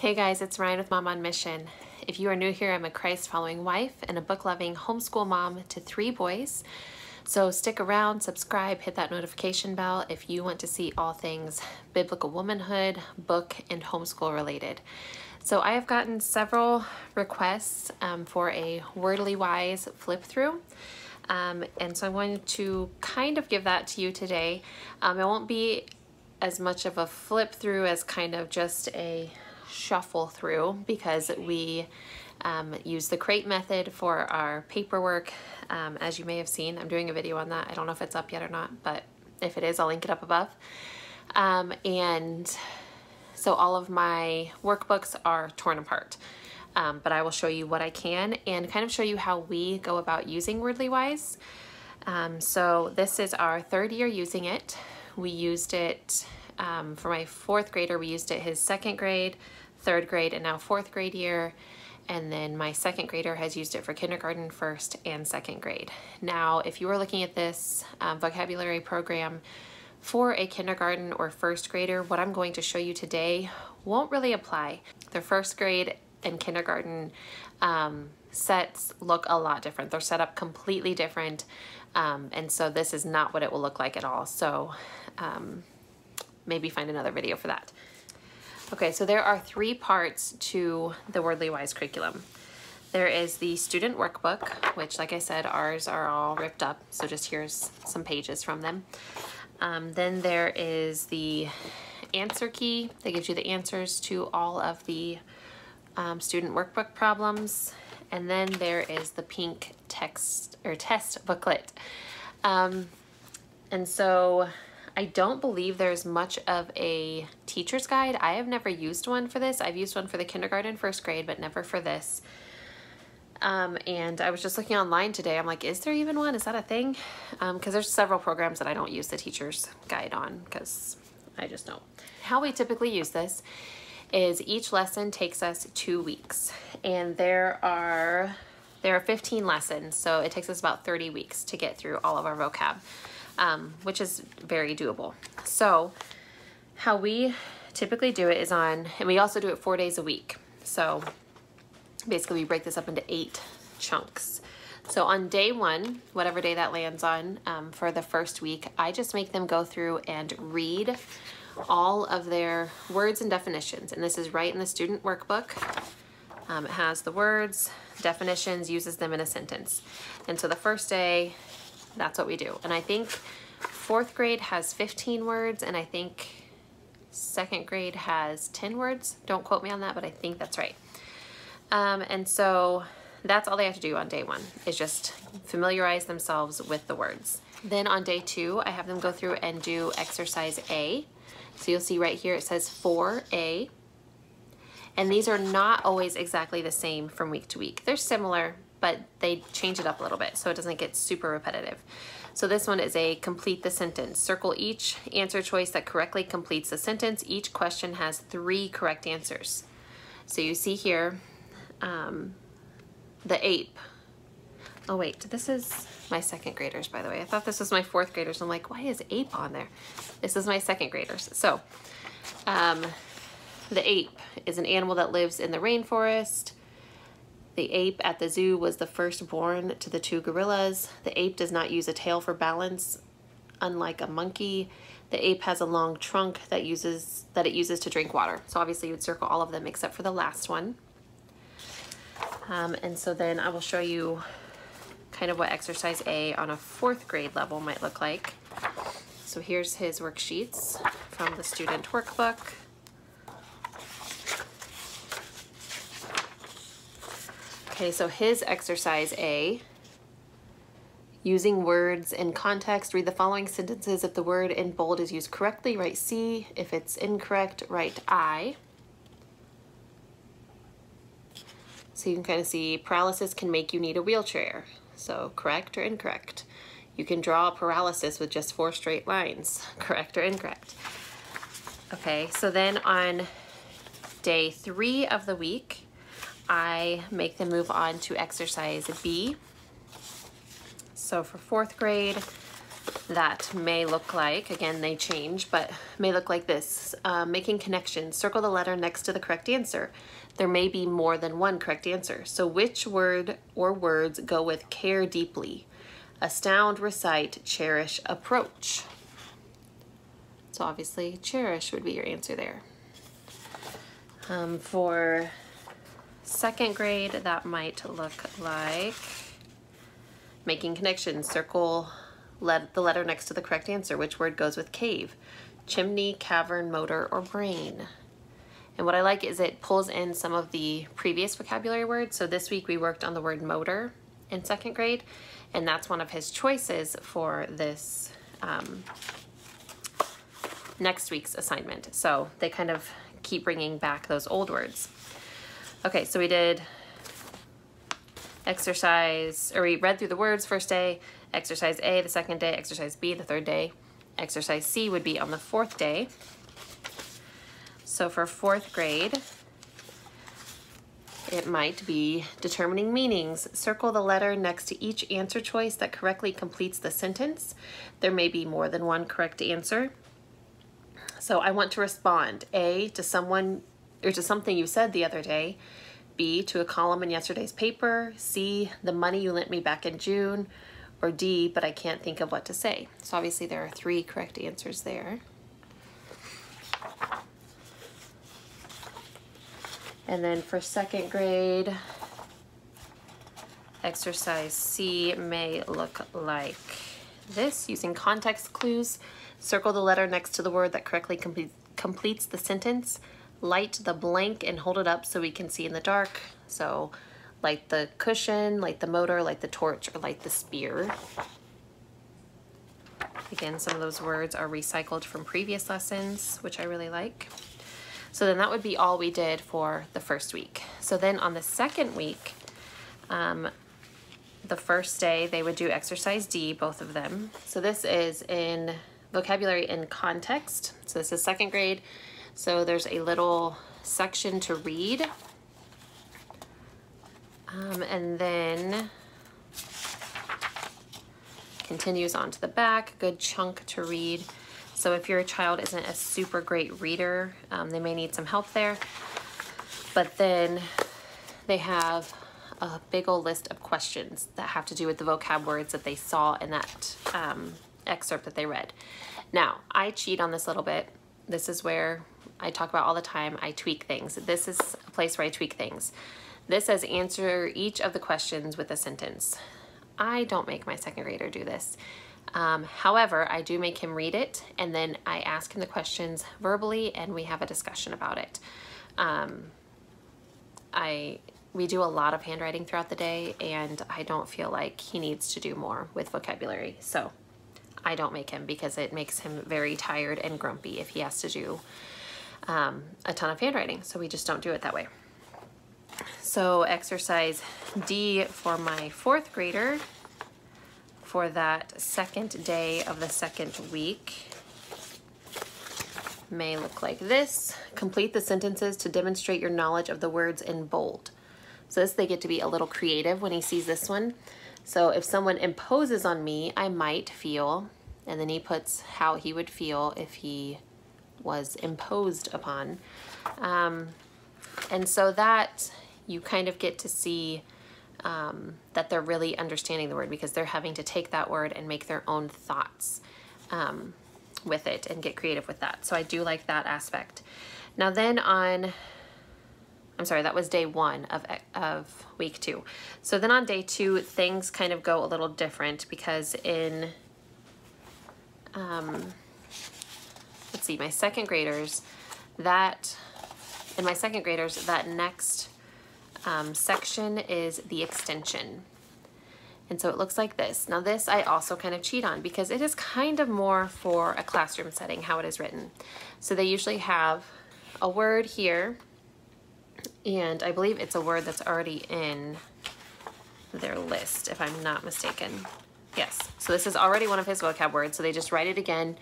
Hey guys, it's Rian with Mom on Mission. If you are new here, I'm a Christ following wife and a book loving homeschool mom to three boys. So stick around, subscribe, hit that notification bell if you want to see all things biblical womanhood, book, and homeschool related. So I have gotten several requests um, for a Wordly Wise flip through. Um, and so I'm going to kind of give that to you today. Um, it won't be as much of a flip through as kind of just a shuffle through because we um, use the crate method for our paperwork. Um, as you may have seen, I'm doing a video on that. I don't know if it's up yet or not, but if it is, I'll link it up above. Um, and so all of my workbooks are torn apart. Um, but I will show you what I can and kind of show you how we go about using Wordly Wise. Um, so this is our third year using it. We used it um, for my fourth grader, we used it his second grade, third grade, and now fourth grade year. And then my second grader has used it for kindergarten, first, and second grade. Now, if you are looking at this um, vocabulary program for a kindergarten or first grader, what I'm going to show you today won't really apply. The first grade and kindergarten um, sets look a lot different. They're set up completely different. Um, and so this is not what it will look like at all. So um, maybe find another video for that. Okay, so there are three parts to the Wordly Wise curriculum. There is the student workbook, which like I said, ours are all ripped up. So just here's some pages from them. Um, then there is the answer key that gives you the answers to all of the um, student workbook problems. And then there is the pink text or test booklet. Um, and so I don't believe there's much of a teacher's guide. I have never used one for this. I've used one for the kindergarten first grade, but never for this. Um, and I was just looking online today. I'm like, is there even one? Is that a thing? Because um, there's several programs that I don't use the teacher's guide on because I just don't. How we typically use this is each lesson takes us two weeks and there are there are 15 lessons so it takes us about 30 weeks to get through all of our vocab um, which is very doable so how we typically do it is on and we also do it four days a week so basically we break this up into eight chunks so on day one, whatever day that lands on um, for the first week, I just make them go through and read all of their words and definitions. And this is right in the student workbook. Um, it has the words, definitions, uses them in a sentence. And so the first day, that's what we do. And I think fourth grade has 15 words and I think second grade has 10 words. Don't quote me on that, but I think that's right. Um, and so that's all they have to do on day one is just familiarize themselves with the words. Then on day two, I have them go through and do exercise A. So you'll see right here it says 4A. And these are not always exactly the same from week to week. They're similar, but they change it up a little bit so it doesn't get super repetitive. So this one is a complete the sentence. Circle each answer choice that correctly completes the sentence. Each question has three correct answers. So you see here, um, the ape. Oh wait, this is my second graders, by the way. I thought this was my fourth graders. I'm like, why is ape on there? This is my second graders. So, um, the ape is an animal that lives in the rainforest. The ape at the zoo was the first born to the two gorillas. The ape does not use a tail for balance, unlike a monkey. The ape has a long trunk that uses that it uses to drink water. So obviously you would circle all of them except for the last one. Um, and so then I will show you kind of what exercise A on a fourth grade level might look like. So here's his worksheets from the student workbook. Okay, so his exercise A, using words in context, read the following sentences. If the word in bold is used correctly, write C. If it's incorrect, write I. So you can kind of see paralysis can make you need a wheelchair. So correct or incorrect. You can draw paralysis with just four straight lines, correct or incorrect. Okay, so then on day three of the week, I make them move on to exercise B. So for fourth grade, that may look like, again, they change, but may look like this. Uh, making connections, circle the letter next to the correct answer. There may be more than one correct answer. So which word or words go with care deeply? Astound, recite, cherish, approach. So obviously cherish would be your answer there. Um, for second grade, that might look like making connections, circle let the letter next to the correct answer. Which word goes with cave? Chimney, cavern, motor, or brain? And what I like is it pulls in some of the previous vocabulary words. So this week we worked on the word motor in second grade, and that's one of his choices for this um, next week's assignment. So they kind of keep bringing back those old words. Okay, so we did exercise, or we read through the words first day, Exercise A the second day, exercise B the third day. Exercise C would be on the fourth day. So for fourth grade, it might be determining meanings. Circle the letter next to each answer choice that correctly completes the sentence. There may be more than one correct answer. So I want to respond A to someone or to something you said the other day. B to a column in yesterday's paper. C the money you lent me back in June or D, but I can't think of what to say. So obviously there are three correct answers there. And then for second grade, exercise C may look like this. Using context clues, circle the letter next to the word that correctly complete, completes the sentence. Light the blank and hold it up so we can see in the dark. So light the cushion, light the motor, light the torch, or light the spear. Again, some of those words are recycled from previous lessons, which I really like. So then that would be all we did for the first week. So then on the second week, um, the first day they would do exercise D, both of them. So this is in vocabulary in context. So this is second grade. So there's a little section to read um, and then continues on to the back, good chunk to read. So if your child isn't a super great reader, um, they may need some help there. But then they have a big old list of questions that have to do with the vocab words that they saw in that um, excerpt that they read. Now, I cheat on this a little bit. This is where I talk about all the time, I tweak things. This is a place where I tweak things. This says answer each of the questions with a sentence. I don't make my second grader do this. Um, however, I do make him read it and then I ask him the questions verbally and we have a discussion about it. Um, I we do a lot of handwriting throughout the day and I don't feel like he needs to do more with vocabulary. So I don't make him because it makes him very tired and grumpy if he has to do um, a ton of handwriting. So we just don't do it that way. So exercise D for my fourth grader for that second day of the second week may look like this. Complete the sentences to demonstrate your knowledge of the words in bold. So this, they get to be a little creative when he sees this one. So if someone imposes on me, I might feel, and then he puts how he would feel if he was imposed upon. Um, and so that you kind of get to see um, that they're really understanding the word because they're having to take that word and make their own thoughts um, with it and get creative with that. So I do like that aspect. Now then on, I'm sorry, that was day one of, of week two. So then on day two, things kind of go a little different because in, um, let's see, my second graders, that, in my second graders, that next um, section is the extension. And so it looks like this. Now this I also kind of cheat on because it is kind of more for a classroom setting how it is written. So they usually have a word here and I believe it's a word that's already in their list if I'm not mistaken. Yes, so this is already one of his vocab words so they just write it again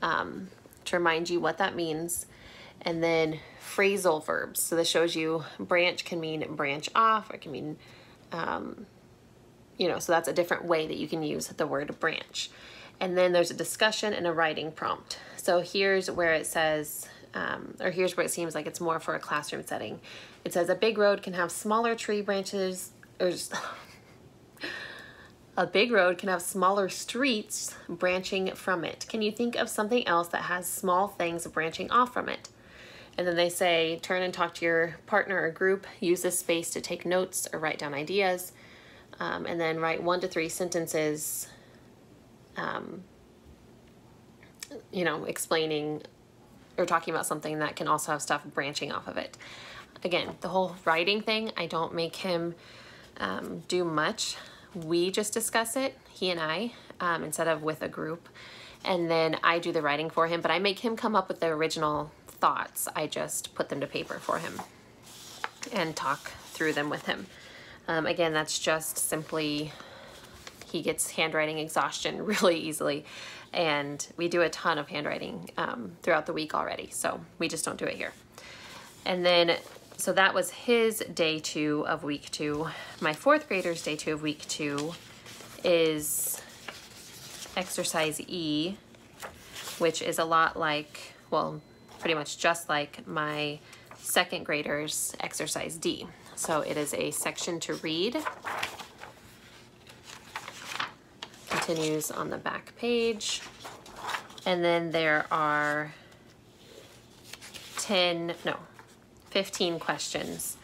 um, to remind you what that means and then phrasal verbs. So this shows you branch can mean branch off or can mean, um, you know, so that's a different way that you can use the word branch. And then there's a discussion and a writing prompt. So here's where it says, um, or here's where it seems like it's more for a classroom setting. It says a big road can have smaller tree branches, or a big road can have smaller streets branching from it. Can you think of something else that has small things branching off from it? And then they say, turn and talk to your partner or group. Use this space to take notes or write down ideas. Um, and then write one to three sentences, um, you know, explaining or talking about something that can also have stuff branching off of it. Again, the whole writing thing, I don't make him um, do much. We just discuss it, he and I, um, instead of with a group. And then I do the writing for him, but I make him come up with the original thoughts. I just put them to paper for him and talk through them with him. Um, again, that's just simply, he gets handwriting exhaustion really easily. And we do a ton of handwriting um, throughout the week already. So we just don't do it here. And then, so that was his day two of week two. My fourth grader's day two of week two is exercise E, which is a lot like, well, pretty much just like my second graders exercise D. So it is a section to read. Continues on the back page. And then there are 10, no, 15 questions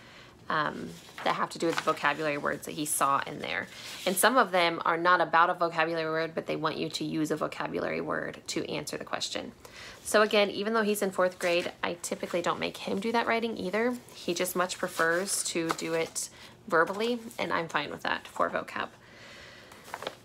um, that have to do with vocabulary words that he saw in there. And some of them are not about a vocabulary word, but they want you to use a vocabulary word to answer the question. So again, even though he's in fourth grade, I typically don't make him do that writing either. He just much prefers to do it verbally, and I'm fine with that for vocab.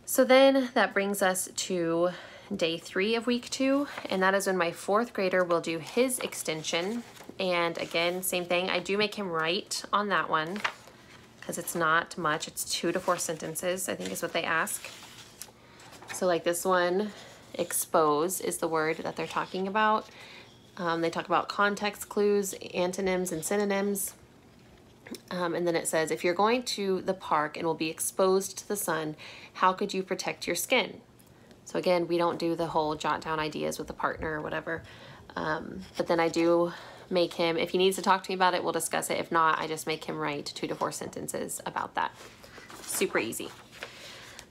So then that brings us to day three of week two, and that is when my fourth grader will do his extension. And again, same thing, I do make him write on that one because it's not much. It's two to four sentences, I think is what they ask. So like this one, expose is the word that they're talking about. Um, they talk about context clues, antonyms, and synonyms. Um, and then it says, if you're going to the park and will be exposed to the sun, how could you protect your skin? So again, we don't do the whole jot down ideas with a partner or whatever. Um, but then I do make him, if he needs to talk to me about it, we'll discuss it. If not, I just make him write two to four sentences about that. Super easy.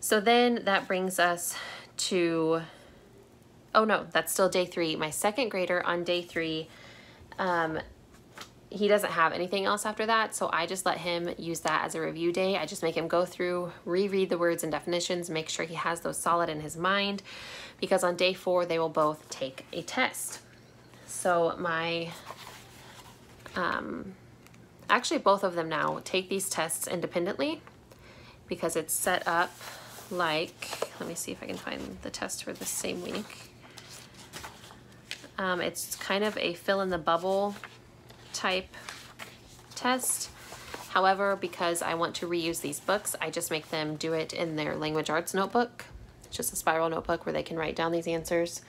So then that brings us to oh no, that's still day three. My second grader on day three, um, he doesn't have anything else after that, so I just let him use that as a review day. I just make him go through, reread the words and definitions, make sure he has those solid in his mind, because on day four, they will both take a test. So my, um, actually both of them now take these tests independently because it's set up like, let me see if I can find the test for the same week. Um, it's kind of a fill in the bubble type test. However, because I want to reuse these books, I just make them do it in their language arts notebook. It's just a spiral notebook where they can write down these answers.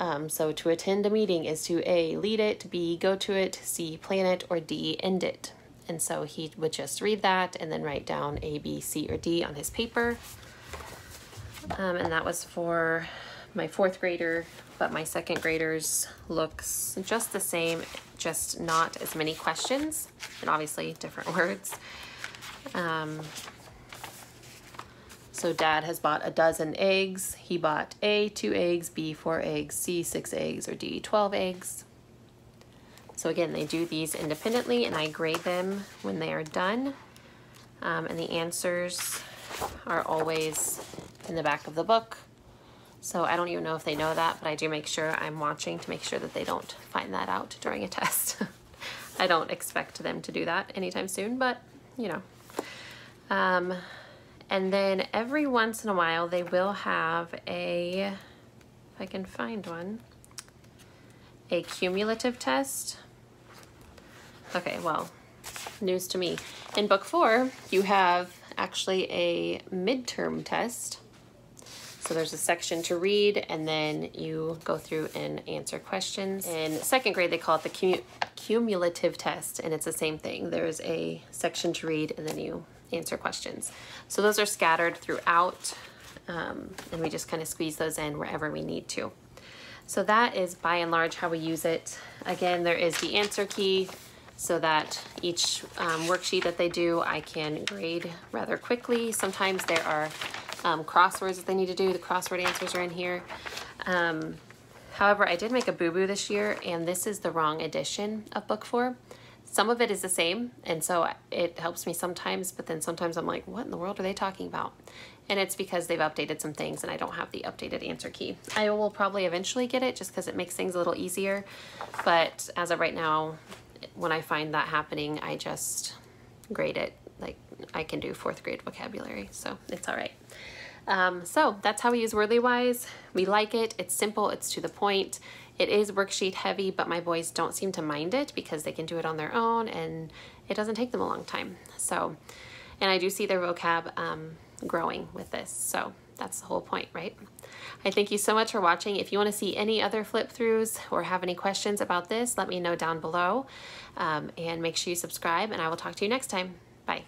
Um, so to attend a meeting is to A, lead it, B, go to it, C, plan it, or D, end it. And so he would just read that and then write down A, B, C, or D on his paper. Um, and that was for my fourth grader but my second graders looks just the same, just not as many questions, and obviously different words. Um, so dad has bought a dozen eggs. He bought A, two eggs, B, four eggs, C, six eggs, or D, 12 eggs. So again, they do these independently and I grade them when they are done. Um, and the answers are always in the back of the book. So I don't even know if they know that, but I do make sure I'm watching to make sure that they don't find that out during a test. I don't expect them to do that anytime soon, but you know. Um, and then every once in a while they will have a, if I can find one, a cumulative test. Okay, well, news to me. In book four, you have actually a midterm test so there's a section to read and then you go through and answer questions. In second grade, they call it the cumulative test and it's the same thing. There's a section to read and then you answer questions. So those are scattered throughout um, and we just kind of squeeze those in wherever we need to. So that is by and large how we use it. Again, there is the answer key so that each um, worksheet that they do, I can grade rather quickly. Sometimes there are um, crosswords that they need to do. The crossword answers are in here. Um, however, I did make a boo-boo this year, and this is the wrong edition of book four. Some of it is the same, and so it helps me sometimes, but then sometimes I'm like, what in the world are they talking about? And it's because they've updated some things and I don't have the updated answer key. I will probably eventually get it just because it makes things a little easier. But as of right now, when I find that happening, I just grade it. Like I can do fourth grade vocabulary, so it's all right. Um, so that's how we use WordlyWise. We like it. It's simple. It's to the point. It is worksheet heavy, but my boys don't seem to mind it because they can do it on their own and it doesn't take them a long time. So, and I do see their vocab um, growing with this. So that's the whole point, right? I thank you so much for watching. If you want to see any other flip throughs or have any questions about this, let me know down below. Um, and make sure you subscribe and I will talk to you next time. Bye.